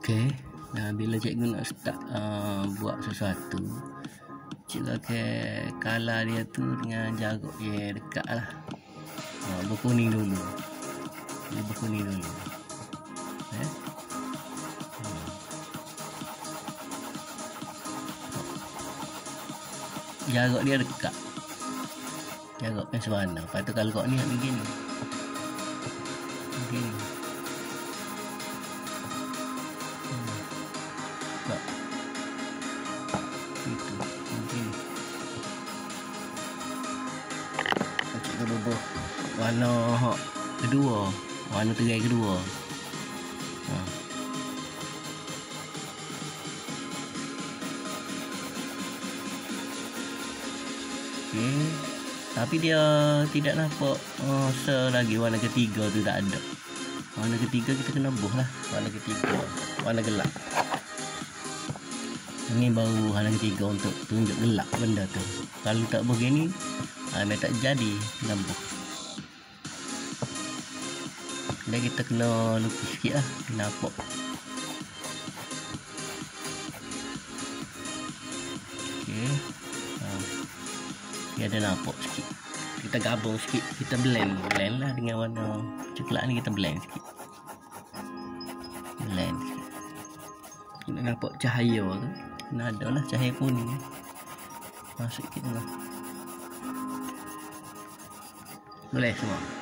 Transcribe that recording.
Okey, nah bila cikgu nak start uh, buat sesuatu, cikgu akan kala dia tu dengan jarak dia dekat lah. Uh, berkuning dulu. Dia berkuning dulu. Eh? Hmm. Jarak dia dekat. Jarak macam mana? Lepas tu kalau kau ni nak begini. Begini. Itu mungkin Cik tu bubuh warna kedua warna terai kedua ha. Okay. Tapi dia tidak nampak oh, lagi warna ketiga tu tak ada. Warna ketiga kita kena buh lah. Warna ketiga. Warna gelap ini baru hal ketiga untuk tunjuk gelap benda tu. Kalau tak begini uh, tak jadi lampu dan kita kena lukis sikit lah nampak. Ok uh, dia ada nampak sikit. Kita gabung sikit kita blend. Blend lah dengan warna coklat ni kita blend sikit nak nampak cahaya tu? Kena ada lah cahaya kuning masuk sikit lah. Boleh semua